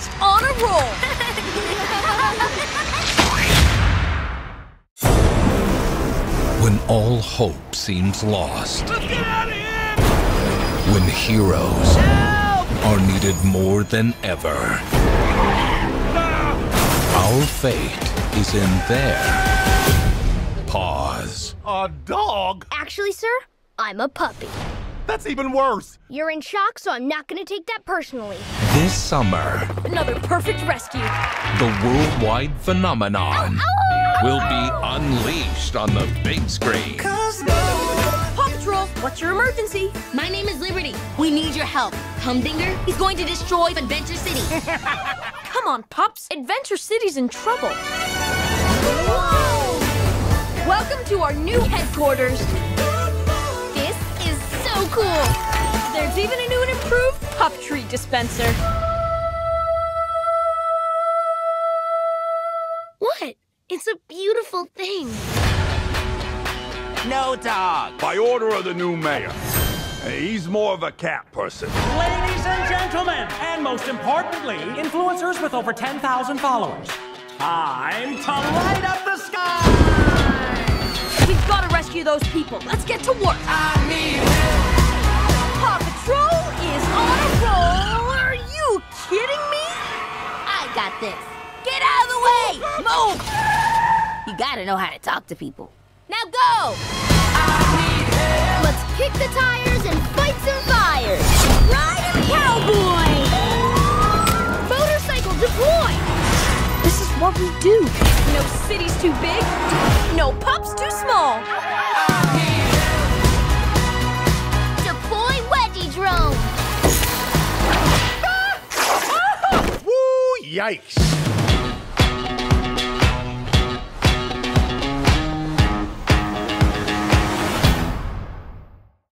is on a roll. When all hope seems lost. Let's get out of here! When heroes are needed more than ever. Our fate is in their paws. A dog? Actually, sir, I'm a puppy. That's even worse. You're in shock, so I'm not gonna take that personally. This summer, Another perfect rescue. the worldwide phenomenon will be unleashed on the big screen. Paw Patrol, what's your emergency? My name is Liberty. We need your help. Humdinger, he's going to destroy Adventure City. Come on, Pups. Adventure City's in trouble. Welcome to our new headquarters. This is cool. There's even a new and improved pup treat dispenser. What? It's a beautiful thing. No dog. By order of the new mayor. He's more of a cat person. Ladies and gentlemen, and most importantly, influencers with over 10,000 followers. Time to light up the sky! We've got to rescue those people. Let's get to work. I Paw got this. Get out of the way! Move! You gotta know how to talk to people. Now go! Let's kick the tires and fight some fires. Ride 'em, cowboy! Motorcycle deploy! This is what we do. No city's too big. No pups too small. Yikes.